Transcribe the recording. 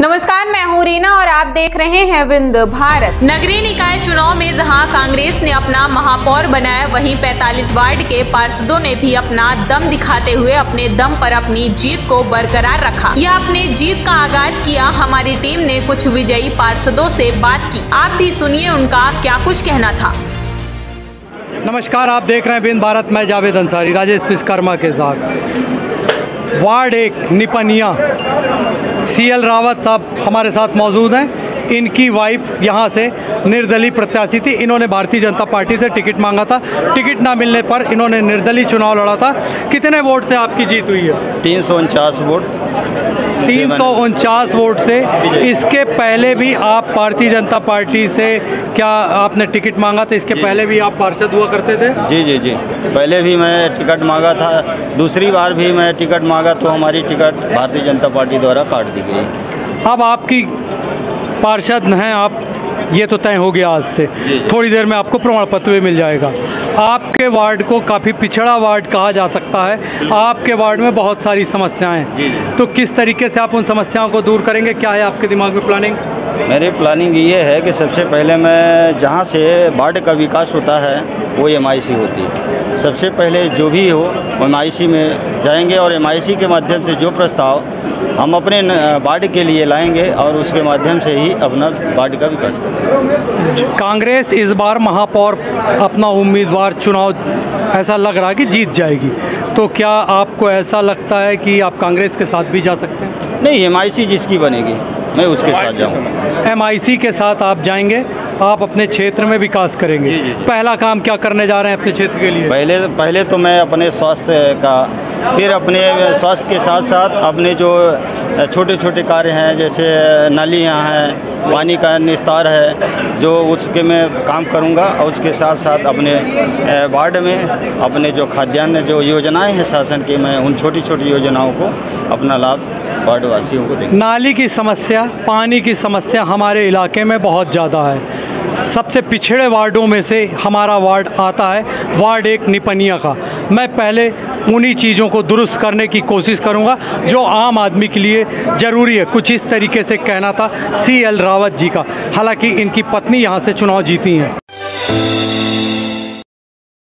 नमस्कार, मैं हूँ रीना और आप देख रहे हैं विंद भारत। नगरीय निकाय चुनाव में जहाँ कांग्रेस ने अपना महापौर बनाया, वहीं 45 वार्ड के पार्षदों ने भी अपना दम दिखाते हुए अपने दम पर अपनी जीत को बरकरार रखा। यह अपने जीत का आगाज़ किया। हमारी टीम ने कुछ विजयी पार्षदों से बात की। आप भी सुनिए उनका क्या कुछ कहना था। नमस्कार, आप देख रहे हैं बिंद भारत। मैं जावेद अंसारी, राजेश विश्वकर्मा के साथ। वार्ड एक, निपनिया। सी एल रावत साहब हमारे साथ मौजूद हैं। इनकी वाइफ यहाँ से निर्दलीय प्रत्याशी थी। इन्होंने भारतीय जनता पार्टी से टिकट मांगा था। टिकट ना मिलने पर इन्होंने निर्दलीय चुनाव लड़ा था। कितने वोट से आपकी जीत हुई है? तीन सौ उनचास वोट। तीन सौ उनचास वोट से इसके पहले भी आप भारतीय जनता पार्टी से क्या आपने टिकट मांगा था? इसके पहले भी आप पार्षद हुआ करते थे? जी जी जी। पहले भी मैं टिकट मांगा था। दूसरी बार भी मैं टिकट मांगा तो हमारी टिकट भारतीय जनता पार्टी द्वारा काट दी गई। अब आपकी पार्षद हैं आप ये तो तय हो गया आज से। थोड़ी देर में आपको प्रमाण पत्र भी मिल जाएगा। आपके वार्ड को काफ़ी पिछड़ा वार्ड कहा जा सकता है। आपके वार्ड में बहुत सारी समस्याएँ हैं। तो किस तरीके से आप उन समस्याओं को दूर करेंगे? क्या है आपके दिमाग में प्लानिंग मेरी प्लानिंग ये है कि सबसे पहले मैं जहाँ से वार्ड का विकास होता है वो एम होती है। सबसे पहले जो भी हो एम में जाएँगे और एमआईसी के माध्यम से जो प्रस्ताव हम अपने वार्ड के लिए लाएँगे और उसके माध्यम से ही अपना वार्ड का विकास करेंगे। कांग्रेस इस बार महापौर अपना उम्मीदवार चुनाव ऐसा लग रहा है कि जीत जाएगी। तो क्या आपको ऐसा लगता है कि आप कांग्रेस के साथ भी जा सकते हैं? नहीं एम जिसकी बनेगी मैं उसके साथ जाऊँगा। एम के साथ आप जाएँगे आप अपने क्षेत्र में विकास करेंगे। जी, जी, जी। पहला काम क्या करने जा रहे हैं अपने क्षेत्र के लिए? पहले पहले तो मैं अपने स्वास्थ्य का फिर अपने स्वास्थ्य के साथ साथ अपने जो छोटे छोटे कार्य हैं जैसे नालियाँ हैं पानी का निस्तार है जो उसके मैं काम करूँगा और उसके साथ साथ अपने वार्ड में अपने जो खाद्यान्न जो योजनाएँ हैं शासन की मैं उन छोटी छोटी योजनाओं को अपना लाभ वार्डवासियों को देंगे। नाली की समस्या पानी की समस्या हमारे इलाके में बहुत ज़्यादा है। सबसे पिछड़े वार्डों में से हमारा वार्ड आता है, वार्ड एक निपनिया का। मैं पहले उन्हीं चीज़ों को दुरुस्त करने की कोशिश करूँगा, जो आम आदमी के लिए ज़रूरी है। कुछ इस तरीके से कहना था सी एल रावत जी का। हालाँकि इनकी पत्नी यहाँ से चुनाव जीती हैं।